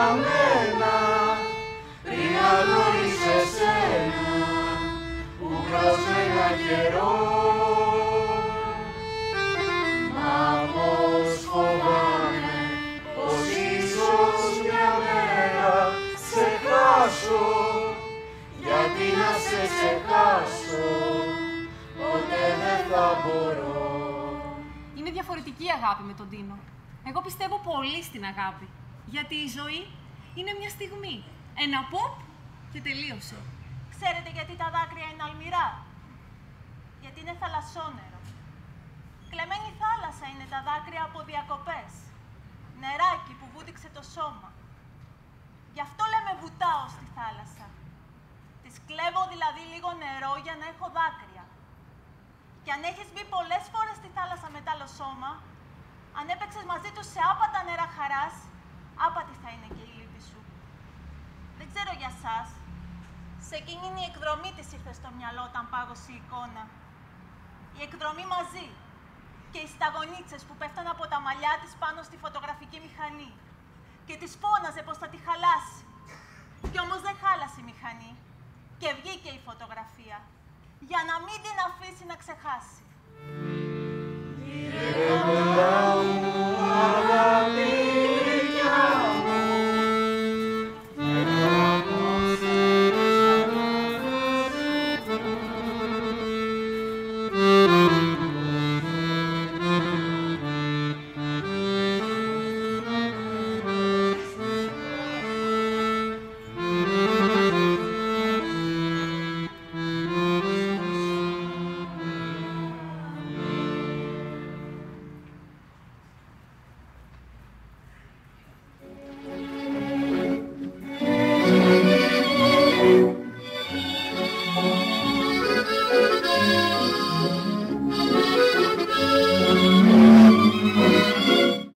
χαμένα πριν να γνώρισε εσένα που με ένα καιρό Μα πως φοβάμαι πως ίσως μια μέρα σε χάσω γιατί να σε ξεχάσω ποτέ δεν θα μπορώ Είναι διαφορετική η αγάπη με τον Τίνο. Εγώ πιστεύω πολύ στην αγάπη. Γιατί η ζωή είναι μια στιγμή. Ένα pop και τελείωσε. Ξέρετε γιατί τα δάκρυα είναι αλμυρά; Γιατί είναι θαλασσόνερο. Κλεμμένη θάλασσα είναι τα δάκρυα από διακοπές. Νεράκι που βούτυξε το σώμα. Γι' αυτό λέμε βουτάω στη θάλασσα. Της κλέβω δηλαδή λίγο νερό για να έχω δάκρυα. Και αν έχεις μπει πολλές φορές στη θάλασσα με τ' άλλο σώμα, αν έπαιξες μαζί τους σε άπατα νερά χαράς, άπατη θα είναι και η λύπη σου. Δεν ξέρω για σας. Σε εκείνη η εκδρομή της ήρθε στο μυαλό όταν πάγωσε η εικόνα. Η εκδρομή μαζί. Και οι σταγονίτσες που πέφταν από τα μαλλιά της πάνω στη φωτογραφική μηχανή. Και της φώναζε πως θα τη χαλάσει. Κι όμως δεν χάλασε η μηχανή. Και βγήκε η φωτογραφία. Για να μην την αφήσει να ξεχάσει. Γυρεύοντας Música